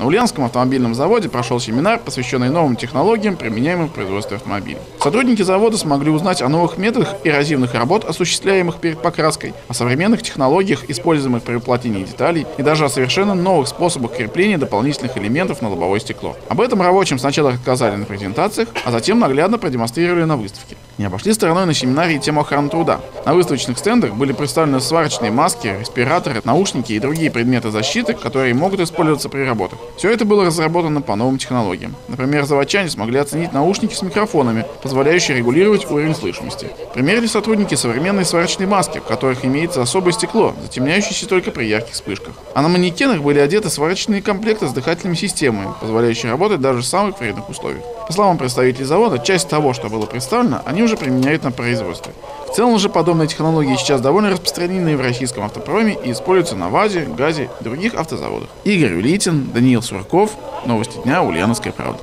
На Ульяновском автомобильном заводе прошел семинар, посвященный новым технологиям, применяемым в производстве автомобилей. Сотрудники завода смогли узнать о новых методах эрозивных работ, осуществляемых перед покраской, о современных технологиях, используемых при уплотнении деталей и даже о совершенно новых способах крепления дополнительных элементов на лобовое стекло. Об этом рабочим сначала рассказали на презентациях, а затем наглядно продемонстрировали на выставке. Не обошли стороной на семинаре тему охраны труда. На выставочных стендах были представлены сварочные маски, респираторы, наушники и другие предметы защиты, которые могут использоваться при работах. Все это было разработано по новым технологиям. Например, заводчане смогли оценить наушники с микрофонами, позволяющие регулировать уровень слышимости. Примерили сотрудники современные сварочные маски, в которых имеется особое стекло, затемняющееся только при ярких вспышках. А на манекенах были одеты сварочные комплекты с дыхательными системами, позволяющие работать даже в самых вредных условиях. По словам представителей завода, часть того, что было представлено, они уже применяют на производстве. В целом же подобные технологии сейчас довольно распространены в российском автопроме и используются на ВАЗе, ГАЗе и других автозаводах. Игорь Улитин, Даниил Сурков, Новости дня, Ульяновская правда.